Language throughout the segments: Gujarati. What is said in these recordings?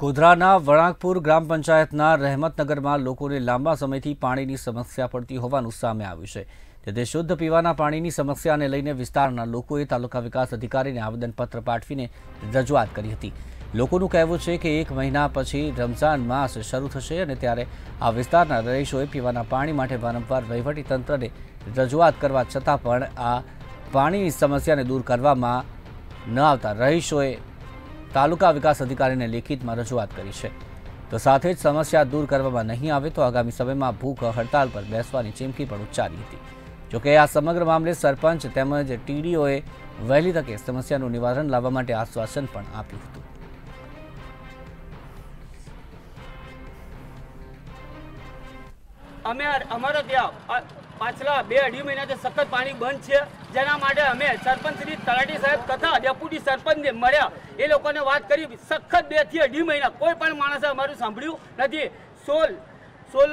ગોધરાના વણાકપુર ગ્રામ પંચાયતના રહેમતનગરમાં લોકોને લાંબા સમયથી પાણીની સમસ્યા પડતી હોવાનું સામે આવ્યું છે. તેથી શુદ્ધ પીવાના પાણીની સમસ્યાને લઈને વિસ્તારના લોકોએ તાલુકા વિકાસ અધિકારીને આવેદનપત્ર પાઠવીને રજૂઆત કરી હતી. લોકોનું કહેવું છે કે એક મહિના પછી રમઝાન માસ શરૂ થશે અને ત્યારે આ વિસ્તારના રહીશોએ પીવાના પાણી માટે વારંવાર વહીવટીતંત્રને રજૂઆત કરવા છતાં પણ આ પાણીની સમસ્યાને દૂર કરવામાં ન આવતા રહીશોએ તાલુકા વિકાસ અધિકારીને લેખિતમાં રજૂઆત કરી છે. તો સાથે જ સમસ્યા દૂર કરવામાં નહીં આવે તો આગામી સમયમાં ભૂખ હડતાલ પર બેસવાની ચીમકી પણ ઉચ્ચારી હતી. જોકે આ સમગ્ર મામલે સરપંચ તેમજ ટીડીઓએ વહેલી તકે સમસ્યાનું નિવારણ લાવવા માટે આશ્વાસન પણ આપ્યું હતું. અમે અમારો ત્યાં પાછલા બે અઢી મહિનાથી સખત પાણી બંધ છે. જેના માટે અમે સરપંચ શ્રી તલાટી સાહેબ તથા ડેપ્યુટી સરપંચને મળ્યા. એ લોકોને વાત કરી. સખત બેથી અઢી મહિના કોઈ પણ માણસે અમારું સાંભળ્યું નથી. સોલ સોલ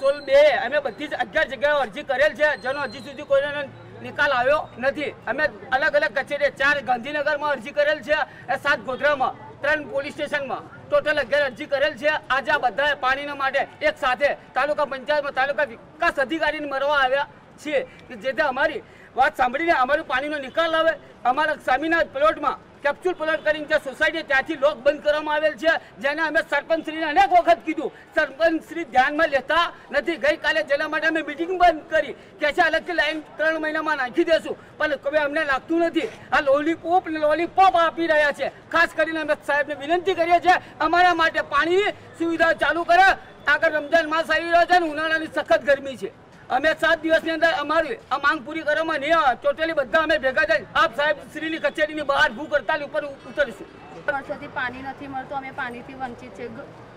સોલ બે અમે બધી જ અગિયાર જગ્યાએ અરજી કરેલ છે. જેનો હજી સુધી કોઈનો નિકાલ આવ્યો નથી. અમે અલગ અલગ કચેરી ચાર ગાંધીનગરમાં અરજી કરેલ છે. સાત ગોધરામાં, ત્રણ પોલીસ સ્ટેશનમાં. ટોટલ અગિયાર અરજી કરેલ છે. આજે આ બધા પાણીના માટે એક સાથે તાલુકા પંચાયતમાં તાલુકા વિકાસ અધિકારીને મળવા આવ્યા છીએ કે જેથી અમારી વાત સાંભળીને અમારું પાણીનો નિકાલ આવે. અમારા સામીના પ્લોટમાં કેપ્સ્યુલ પ્લાન્ટ કરીને જે સોસાયટી ત્યાંથી લોક બંધ કરવામાં આવેલ છે, જેને અમે સરપંચશ્રીને અનેક વખત કીધું. સરપંચ શ્રી ધ્યાનમાં લેતા નથી. ગઈકાલે જેના માટે અમે મિટિંગ બંધ કરી. કે છે અલગથી લાઈન ત્રણ મહિનામાં નાખી દેશું. પણ હવે અમને લાગતું નથી. આ લોલીપોપ લોલીપોપ આપી રહ્યા છે. ખાસ કરીને અમે સાહેબને વિનંતી કરીએ છીએ, અમારા માટે પાણીની સુવિધા ચાલુ કરે. આગળ રમજાન માસ આવી રહ્યો છે અને ઉનાળાની સખત ગરમી છે. અમે સાત દિવસની અંદર અમારી આ માંગ પૂરી કરવામાં નહીં આવે. ટોટલી બધા અમે ભેગા થઈ આપ સાહેબ શ્રીની કચેરીની બહાર ભૂખ હડતાલ ઉપર ઉતરીશું. વર્ષોથી પાણી નથી મળતું અમે પાણીથી વંચિત છે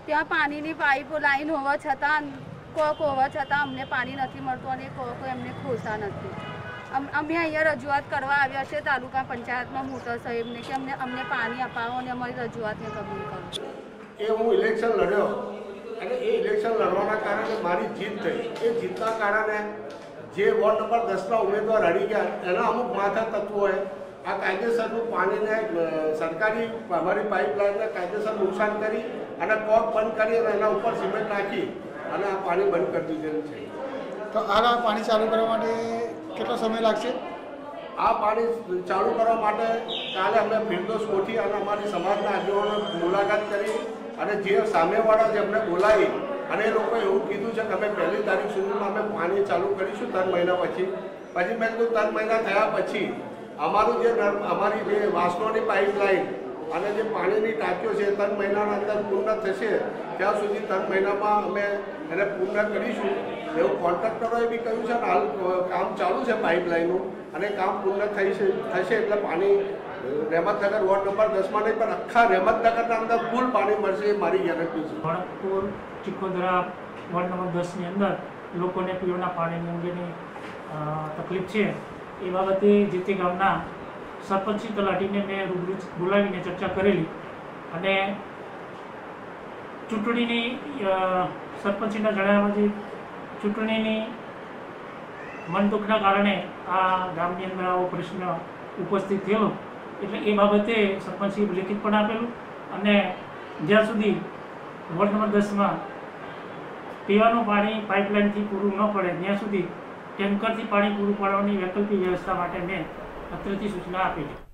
ત્યાં પાણીની પાઇપ લાઈન હોવા છતાં કોક હોવા છતાં અમને પાણી નથી મળતું અને કોકો એમને ખોલતા નથી. અમ- અમે અહીંયા રજૂઆત કરવા આવ્યા છે તાલુકા પંચાયતમાં મોટા સાહેબને કે અમને અમને પાણી અપાવો અને અમારી રજૂઆતને કબૂલ કરો. એ હું ઇલેક્શન લડ્યો અને એ ઇલેક્શન લડવાના કારણે મારી જીત થઈ. એ જીતના કારણે જે વોર્ડ નંબર દસના ઉમેદવાર હરી ગયા, એના અમુક માથા તત્વોએ આ કાયદેસરનું પાણીને સરકારી અમારી પાઇપલાઇનને કાયદેસર નુકસાન કરી અને કોક બંધ કરી અને એના ઉપર સિમેન્ટ નાખી અને આ પાણી બંધ કરી દીધેલું છે. તો આ પાણી ચાલુ કરવા માટે કેટલો સમય લાગશે? આ પાણી ચાલુ કરવા માટે કાલે અમે ફિરદોસ કોઠી અને અમારી સમાજના આગેવાનો મુલાકાત કરી અને જે સામેવાળા જેમને બોલાવી અને એ લોકોએ એવું કીધું છે કે અમે પહેલી તારીખ સુધીમાં અમે પાણી ચાલુ કરીશું ત્રણ મહિના પછી. પછી મેં કીધું ત્રણ મહિના થયા પછી અમારું જે અમારી જે વાસણોની પાઇપલાઇન અને જે પાણીની ટાંકીઓ છે ત્રણ મહિનાના અંદર પૂર્ણ થશે. ત્યાં સુધી ત્રણ મહિનામાં અમે એને પૂર્ણ કરીશું. એવું કોન્ટ્રાક્ટરોએ બી કહ્યું છે ને હાલ કામ ચાલુ છે પાઇપલાઇનનું. અને કામ પૂર્ણ થઈ થશે એટલે પાણી રહેમતનગર વોર્ડ નંબર દસમાં નહીં, પણ આખા રહેમતનગરના અંદર ફૂલ પાણી મળશે એ મારી ગેરંટી છે. ભરતપુર ચિકોદરા વોર્ડ નંબર દસની અંદર લોકોને પીવાના પાણીની અંગેની તકલીફ છે. એ બાબતે જે તે ગામના સરપંચી તલાટીને મેં રૂબરૂ બોલાવીને ચર્ચા કરેલી. અને ચૂંટણીની સરપંચીના જણાવ્યા પછી ચૂંટણીની મનદુખના કારણે આ ગામની અંદર આવો પ્રશ્ન ઉપસ્થિત થયેલો. એટલે એ બાબતે સરપંચશ્રી લેખિત પણ આપેલું અને જ્યાં સુધી વોર્ડ નંબર દસમાં પીવાનું પાણી પાઇપલાઇનથી પૂરું ન પડે, ત્યાં સુધી ટેન્કરથી પાણી પૂરું પાડવાની વૈકલ્પિક વ્યવસ્થા માટે મેં અત્રેથી સૂચના આપેલી